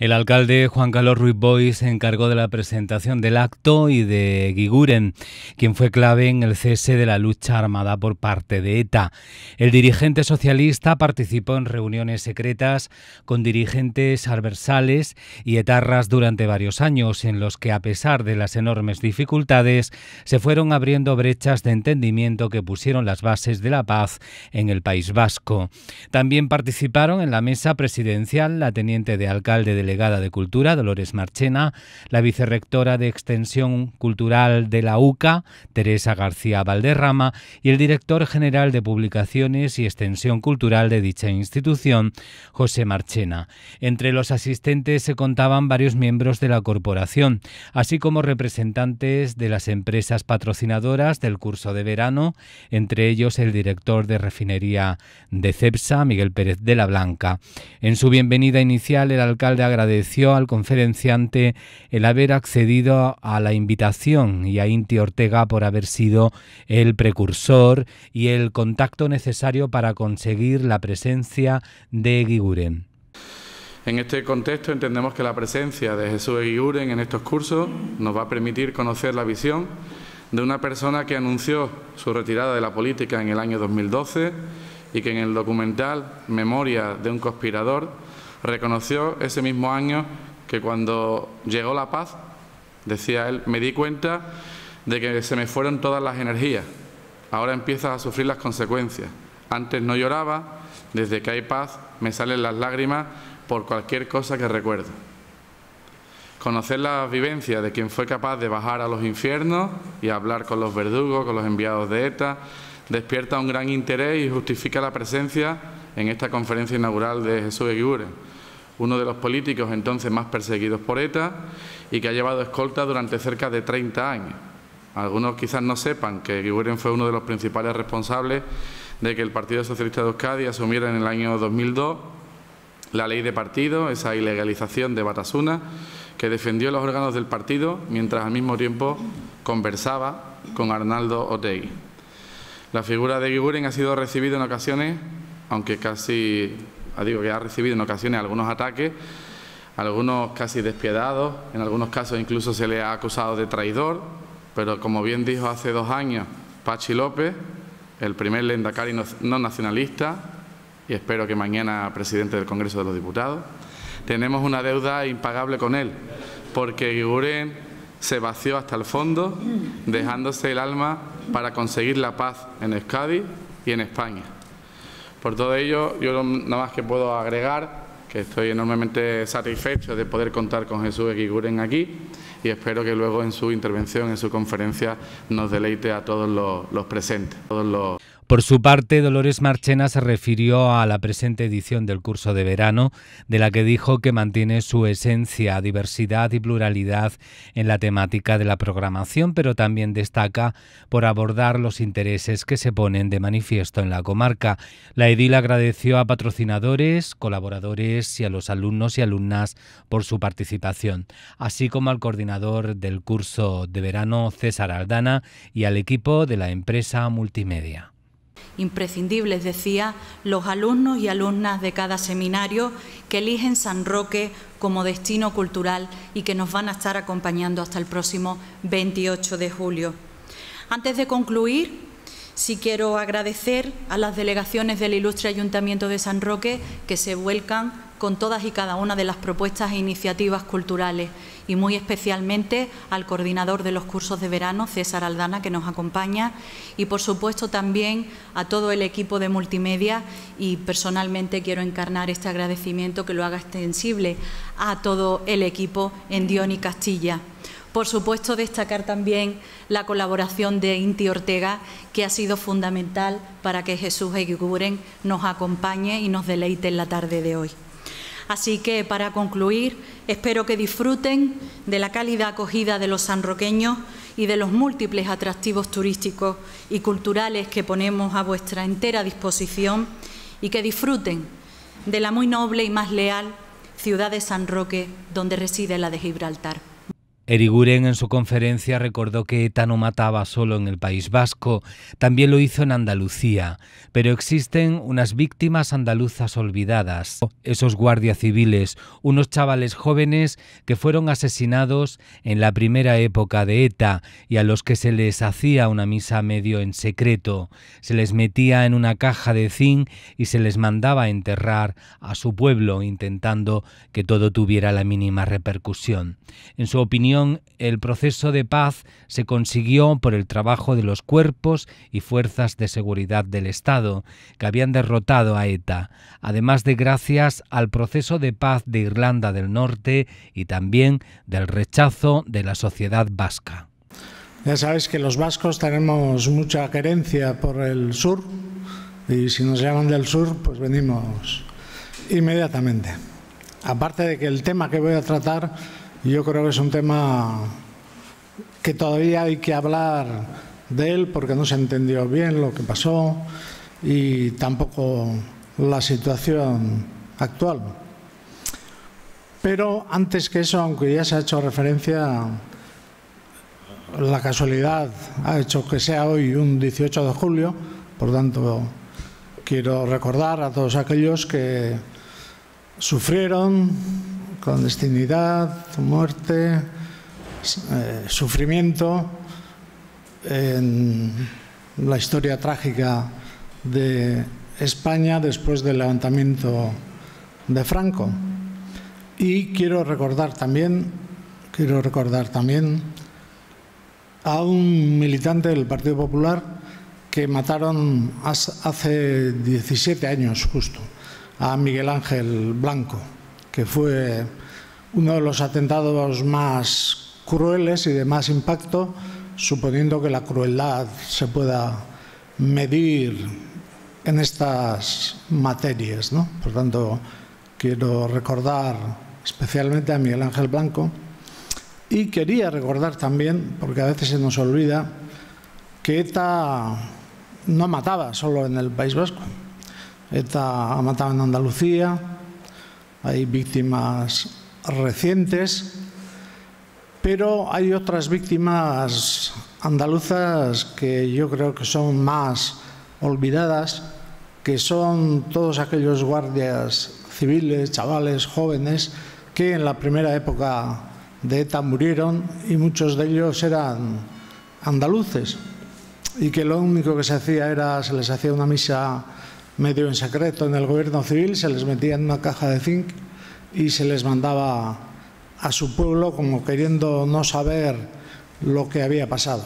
El alcalde Juan Carlos Ruiz Boy se encargó de la presentación del acto y de Guiguren, quien fue clave en el cese de la lucha armada por parte de ETA. El dirigente socialista participó en reuniones secretas con dirigentes adversales y etarras durante varios años, en los que, a pesar de las enormes dificultades, se fueron abriendo brechas de entendimiento que pusieron las bases de la paz en el País Vasco. También participaron en la mesa presidencial la teniente de alcalde de delegada de Cultura, Dolores Marchena, la vicerrectora de Extensión Cultural de la UCA, Teresa García Valderrama, y el director general de Publicaciones y Extensión Cultural de dicha institución, José Marchena. Entre los asistentes se contaban varios miembros de la corporación, así como representantes de las empresas patrocinadoras del curso de verano, entre ellos el director de refinería de CEPSA, Miguel Pérez de la Blanca. En su bienvenida inicial, el alcalde agradeció al conferenciante el haber accedido a la invitación y a Inti Ortega por haber sido el precursor y el contacto necesario para conseguir la presencia de Guiguren. En este contexto entendemos que la presencia de Jesús Guiguren en estos cursos nos va a permitir conocer la visión de una persona que anunció su retirada de la política en el año 2012 y que en el documental Memoria de un conspirador reconoció ese mismo año que cuando llegó la paz, decía él, me di cuenta de que se me fueron todas las energías. Ahora empiezas a sufrir las consecuencias. Antes no lloraba, desde que hay paz me salen las lágrimas por cualquier cosa que recuerdo. Conocer la vivencia de quien fue capaz de bajar a los infiernos y hablar con los verdugos, con los enviados de ETA, despierta un gran interés y justifica la presencia en esta conferencia inaugural de Jesús Eguiguren, uno de los políticos entonces más perseguidos por ETA y que ha llevado escolta durante cerca de 30 años. Algunos quizás no sepan que Eguiguren fue uno de los principales responsables de que el Partido Socialista de Euskadi asumiera en el año 2002 la ley de partido, esa ilegalización de Batasuna, que defendió los órganos del partido mientras al mismo tiempo conversaba con Arnaldo Otegui. La figura de Eguiguren ha sido recibida en ocasiones aunque casi, ah, digo que ha recibido en ocasiones algunos ataques, algunos casi despiadados, en algunos casos incluso se le ha acusado de traidor, pero como bien dijo hace dos años Pachi López, el primer lendakari no nacionalista, y espero que mañana presidente del Congreso de los Diputados, tenemos una deuda impagable con él, porque Guiguren se vació hasta el fondo, dejándose el alma para conseguir la paz en Euskadi y en España. Por todo ello, yo nada más que puedo agregar que estoy enormemente satisfecho de poder contar con Jesús Eguiguren aquí y espero que luego en su intervención, en su conferencia, nos deleite a todos los, presentes. Todos los por su parte, Dolores Marchena se refirió a la presente edición del curso de verano, de la que dijo que mantiene su esencia, diversidad y pluralidad en la temática de la programación, pero también destaca por abordar los intereses que se ponen de manifiesto en la comarca. La edil agradeció a patrocinadores, colaboradores y a los alumnos y alumnas por su participación, así como al coordinador del curso de verano, César Aldana, y al equipo de la empresa multimedia imprescindibles, decía, los alumnos y alumnas de cada seminario que eligen San Roque como destino cultural y que nos van a estar acompañando hasta el próximo 28 de julio. Antes de concluir, sí quiero agradecer a las delegaciones del Ilustre Ayuntamiento de San Roque que se vuelcan con todas y cada una de las propuestas e iniciativas culturales y muy especialmente al coordinador de los cursos de verano, César Aldana, que nos acompaña, y por supuesto también a todo el equipo de multimedia y personalmente quiero encarnar este agradecimiento que lo haga extensible a todo el equipo en Dion y Castilla. Por supuesto, destacar también la colaboración de Inti Ortega, que ha sido fundamental para que Jesús Eguiguren nos acompañe y nos deleite en la tarde de hoy. Así que, para concluir, espero que disfruten de la cálida acogida de los sanroqueños y de los múltiples atractivos turísticos y culturales que ponemos a vuestra entera disposición y que disfruten de la muy noble y más leal ciudad de San Roque, donde reside la de Gibraltar. Eriguren en su conferencia recordó que ETA no mataba solo en el País Vasco, también lo hizo en Andalucía, pero existen unas víctimas andaluzas olvidadas, esos guardias civiles, unos chavales jóvenes que fueron asesinados en la primera época de ETA y a los que se les hacía una misa medio en secreto, se les metía en una caja de zinc y se les mandaba a enterrar a su pueblo intentando que todo tuviera la mínima repercusión. En su opinión, el proceso de paz se consiguió por el trabajo de los cuerpos y fuerzas de seguridad del Estado que habían derrotado a ETA, además de gracias al proceso de paz de Irlanda del Norte y también del rechazo de la sociedad vasca. Ya sabéis que los vascos tenemos mucha querencia por el sur y si nos llaman del sur, pues venimos inmediatamente. Aparte de que el tema que voy a tratar yo creo que es un tema que todavía hay que hablar de él porque no se entendió bien lo que pasó y tampoco la situación actual. Pero antes que eso, aunque ya se ha hecho referencia, la casualidad ha hecho que sea hoy un 18 de julio, por tanto quiero recordar a todos aquellos que sufrieron clandestinidad, muerte, eh, sufrimiento en la historia trágica de España después del levantamiento de Franco. Y quiero recordar también, quiero recordar también a un militante del Partido Popular que mataron hace 17 años justo, a Miguel Ángel Blanco que fue uno de los atentados más crueles y de más impacto, suponiendo que la crueldad se pueda medir en estas materias. ¿no? Por tanto, quiero recordar especialmente a Miguel Ángel Blanco y quería recordar también, porque a veces se nos olvida, que ETA no mataba solo en el País Vasco. ETA ha matado en Andalucía, hay víctimas recientes, pero hay otras víctimas andaluzas que yo creo que son más olvidadas, que son todos aquellos guardias civiles, chavales, jóvenes, que en la primera época de ETA murieron y muchos de ellos eran andaluces y que lo único que se hacía era, se les hacía una misa medio en secreto en el gobierno civil, se les metía en una caja de zinc y se les mandaba a su pueblo como queriendo no saber lo que había pasado.